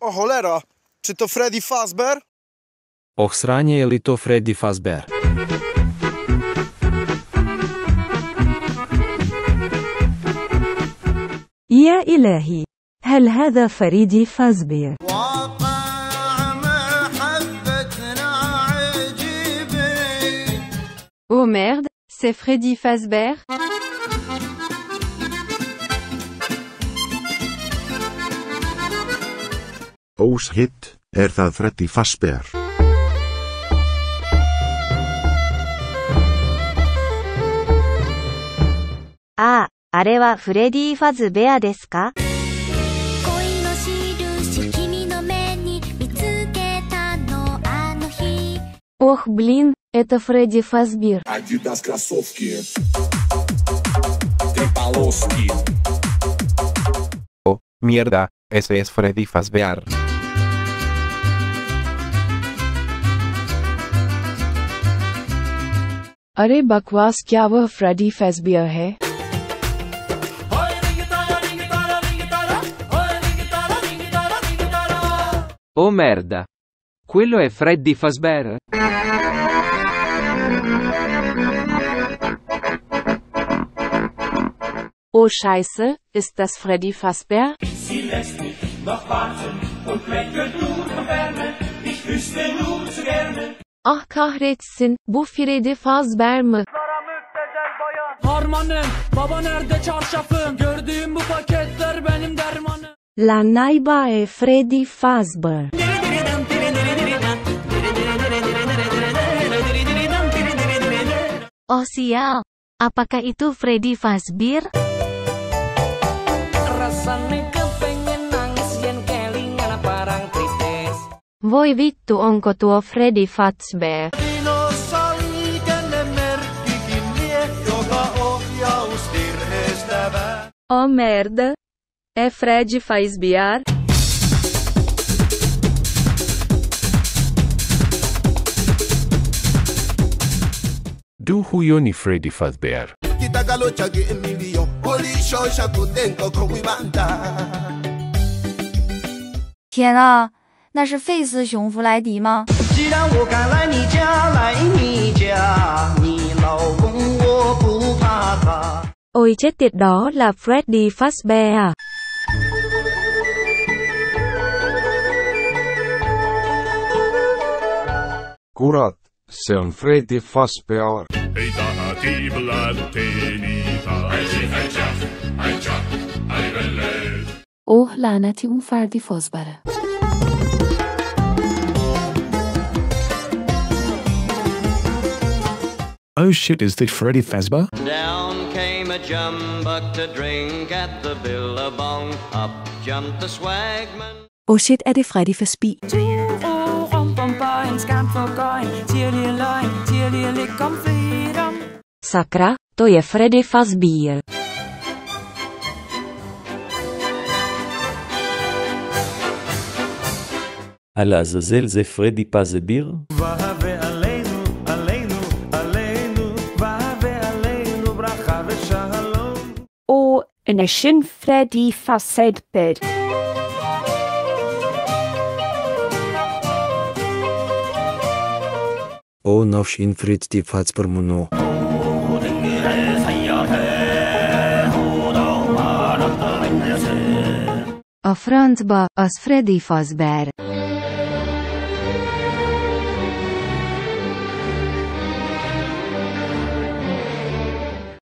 O cholera, czy to Freddy Fazbear? Och sranie, je to Freddy Fazbear? يا إلهي هل هذا فريد فازبير؟ واقع محبتنا عجيبة Oh merde, c'est Freddy Fazbear Oh shit, er Freddy Fazbear. Ah, arre Freddy Fazbear Oh, ska? Coin Freddy Fazbear. Oh, mierda, ese es Freddy Fazbear. अरे बकवास क्या वह Freddy फेसबियर है Oh merda! Quello è Freddy Fazbear? Oh Scheiße, ist das Freddy Fazbear? Sie lässt mich noch warten und mäkelt nur und Wärme, ich wüsste nur Ah kahretsin, bu Freddy Fazbear mı? Harmanım, baba nerede çarşafın? Gördüğüm bu paketler benim dermanım. La naiba e Freddy Fazbear. Oh sial, apakah itu Freddy Fazbear? Rasanya Voi vittu onko tuo Freddy Fazbear? Oh merda! É Freddy Fazbear? Du huyo ni Freddy Fazbear. Kitagalo chage emilio, polishosha kutenko kowibanta. Tiena, 那是费斯熊弗莱迪吗？既然我敢来你家，来你家，你老公我不怕他。Ôi chết tiệt đó là Freddy Fazbear à? Kurat, se on Freddy Fazbear. Ei taha tiivlal teenida. Äsi äitsa, äitsa, äivelle. Oh, länati un Freddy Fazbear. oh shit, is dit Freddy Fazbear? Down came a jumbuck to drink at the billabong. Up jumped the swagman. Oh shit, er det Freddy Fazbear? Sakra, to je Freddy Fazbear. על עזאזל ze Freddy פזביר? והווה עלינו ina sin Freddy Fassbender. أو نوش إنفريد دي فاتس برمونو A francba, az Freddy Fazbear.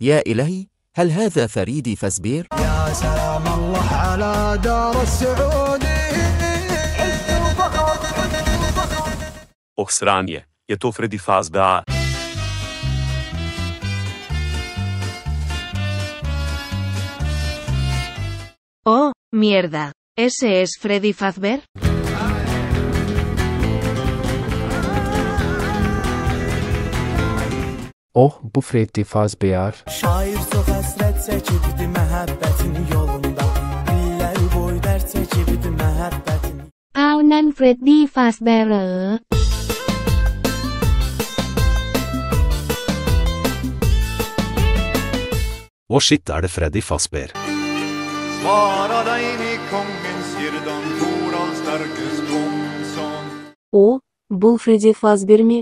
يا إلهي هل هذا فريدي فاسبير؟ يا سلام الله على دار السعودي اوكسرانيا يا تو فريدي فازبير او ميردا ese es فريدي فازبير Oh, bu Freddy Fazbear. Şair çox həsrət çəkibdi məhəbbətin yolunda. İllər boyu dərd çəkibdi məhəbbətin. อ้าวนั่นเฟรดดี้ฟาสเบเรอ Å shit, er det Freddy Fazbear? Svara deg inn i kongens girdan, Toralv Sterkes Bonsson. Å, Bull Freddy Fazbear mi?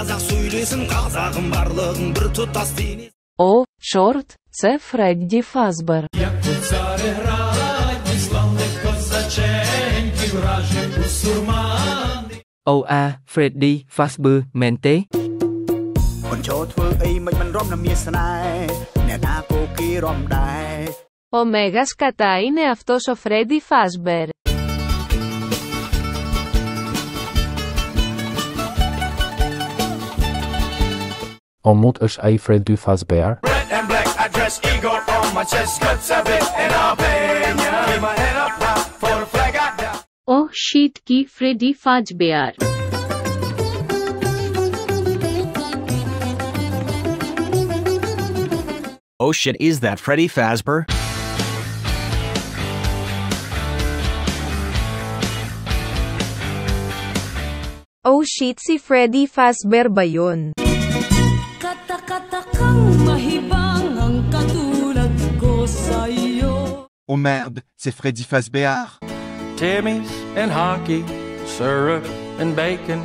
қазақ сөйлесін қазағым барлығың бір тұтас дене О, чорт, це Фредді Фазбер. Як у цареграді славних козаченьків вражив бусурмани. О, а, Фредді Фазбер, менте. បញ្ចោធ្វើអីមិនមិនរំណាមានស្នេហ៍អ្នកណាក៏គេរំដែរ Ο Μέγας κατά είναι αυτός ο Φρέντι Φάσμπερ. Omut është ai Fredu Fazbear. Oh shit ki Freddy Fazbear. Oh shit, is that Freddy Fazbear? Oh shit, si Freddy Fazbear ba yun? Oh merde, c'est Freddy Fazbear. Timmy's and hockey, syrup and bacon,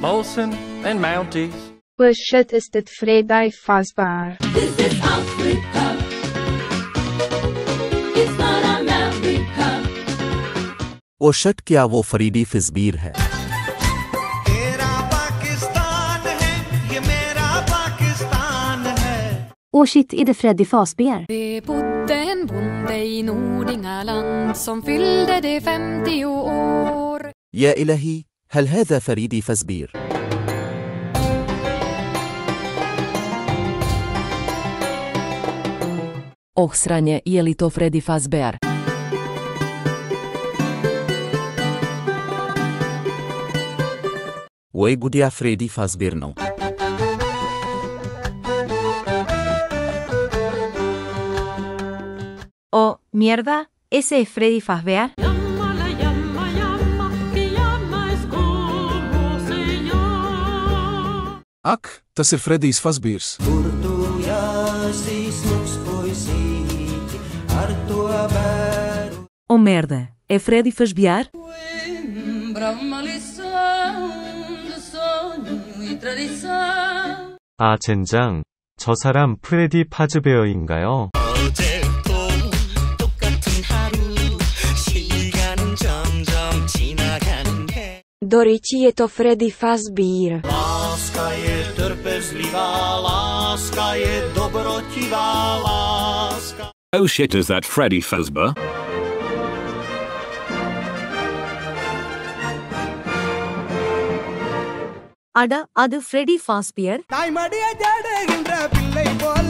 Molson and Mounties. Oh shit, is dit Freddy Fazbear. This is Africa. It's not America. Oh shit, क्या wo Freddy Fazbear hai? Oh shit, är det Freddy Fazbear? Det bodde en bonde i Nordingaland som fyllde de 50 år. Ja ilahi, هل هذا فريدي فزبير؟ Oh sranje, je li to Freddy Fazbear? Oj, godja Freddy Fazbear nu. No. Mierda, ese es Freddy Fazbear. Ak, tas ir Fredijs Fazbīrs. Kur tu jāsīs mums puisīti ar to bēru? O oh, merda, é Freddy Fazbear? Lembra uma lição de sonho e tradição. 저 사람 프레디 파즈베어인가요? Doriči je to Freddy Fazbear. Oh shit, is that Freddy Fazbear? அட அது Freddy ஃபாஸ்பியர் தாய்மடிய தேடுகின்ற பிள்ளை போல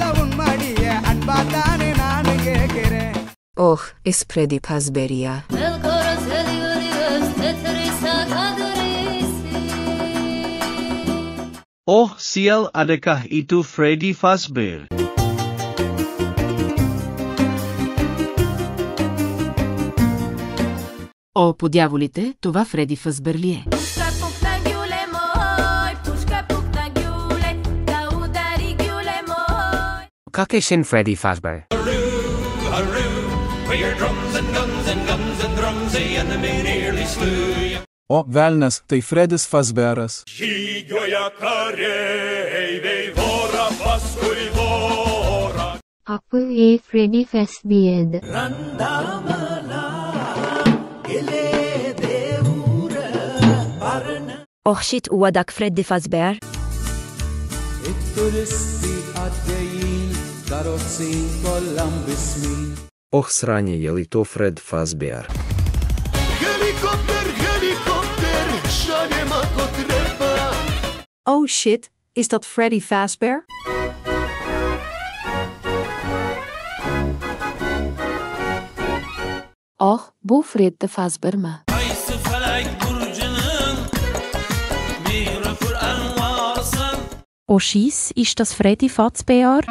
Oh sial adakah itu Freddy Fazbear? О, подяволите, това Фреди Фасбер ли е? Как е шен Фреди Фазбер? Aroo, aroo, O velnes tai Fredis Fazberas. Žygioja kareiviai vorą paskui vorą. Akvilė Freddy Fazbeard. Oħxit u għadak Freddy Fazbear? Il-turisti għaddejjin, karozzin kollam bismin. Oħsranje jeli to Fred Fazbear. Oh shit, is dat Freddy Fazbear? Oh, bu Freddy Fazbear mı? Oh shit, is dat Freddy Fazbear?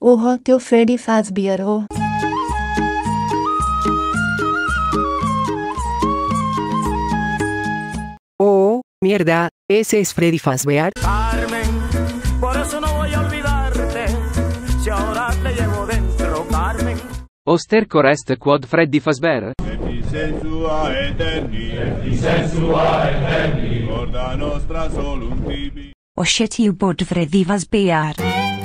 Oh, teu Freddy Fazbear, oh. Mierda, ese es Freddy Fazbear. Carmen, por eso no voy a olvidarte. Si ahora te llevo dentro, Carmen. Oster Corest quod Freddy Fazbear. Et sensua eterni, et sensua eterni. Corda nostra solum tibi. Oscetiu bod Freddy Fazbear.